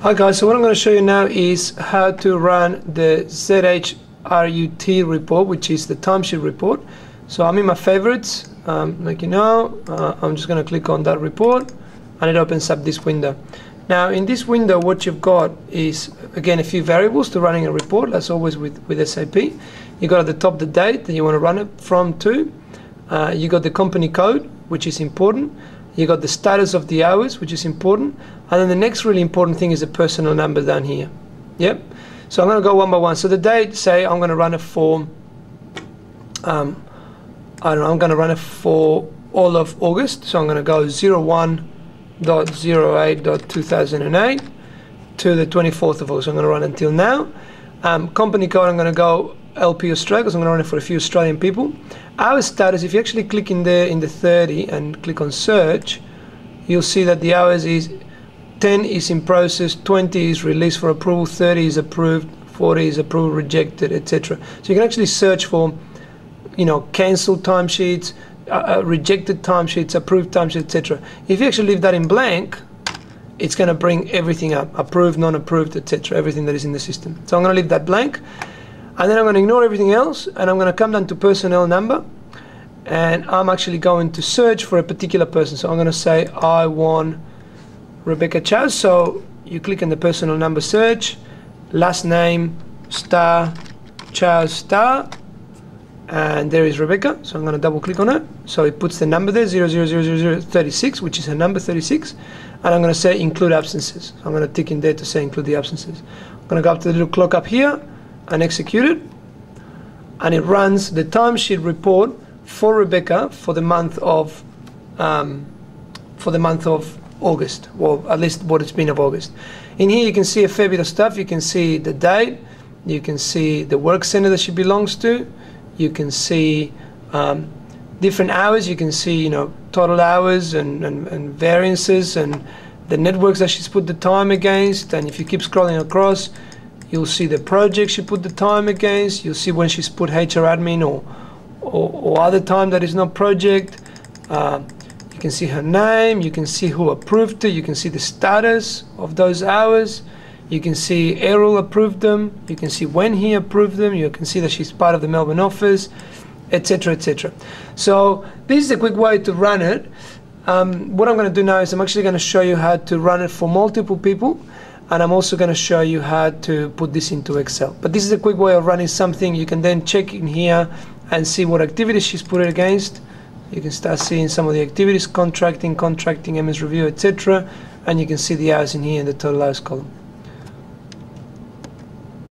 Hi guys, so what I'm going to show you now is how to run the ZHRUT report, which is the timesheet report. So I'm in my favorites, um, like you know, uh, I'm just going to click on that report and it opens up this window. Now in this window what you've got is again a few variables to running a report, as always with, with SAP. You've got at the top the date that you want to run it from to. Uh, you got the company code, which is important. You got the status of the hours, which is important. And then the next really important thing is the personal number down here. Yep. So I'm going to go one by one. So the date, say I'm going to run it for, um, I don't know, I'm going to run it for all of August. So I'm going to go 01.08.2008 to the 24th of August. I'm going to run until now. Um, company code, I'm going to go LP Australia because I'm going to run it for a few Australian people. Our status, if you actually click in there in the 30 and click on search, you'll see that the hours is 10 is in process, 20 is released for approval, 30 is approved, 40 is approved, rejected, etc. So you can actually search for, you know, cancelled timesheets, uh, uh, rejected timesheets, approved timesheets, etc. If you actually leave that in blank, it's going to bring everything up, approved, non-approved, etc. Everything that is in the system. So I'm going to leave that blank and then I'm going to ignore everything else and I'm going to come down to personnel number and I'm actually going to search for a particular person. So I'm going to say I want Rebecca Chaz. So you click on the personal number search last name star Chaz star and there is Rebecca. So I'm going to double click on it. So it puts the number there 000036 which is her number 36 and I'm going to say include absences. So I'm going to tick in there to say include the absences. I'm going to go up to the little clock up here and executed and it runs the timesheet report for Rebecca for the month of um, for the month of August well at least what it's been of August. In here you can see a fair bit of stuff. You can see the date. You can see the work center that she belongs to. You can see um, different hours. You can see you know total hours and, and, and variances and the networks that she's put the time against. And if you keep scrolling across You'll see the project she put the time against. You'll see when she's put HR admin or, or, or other time that is not project. Uh, you can see her name. You can see who approved it. You can see the status of those hours. You can see Errol approved them. You can see when he approved them. You can see that she's part of the Melbourne office, etc., etc. So this is a quick way to run it. Um, what I'm going to do now is I'm actually going to show you how to run it for multiple people and I'm also going to show you how to put this into Excel. But this is a quick way of running something. You can then check in here and see what activities she's put it against. You can start seeing some of the activities, contracting, contracting, MS review, etc. And you can see the hours in here in the total hours column.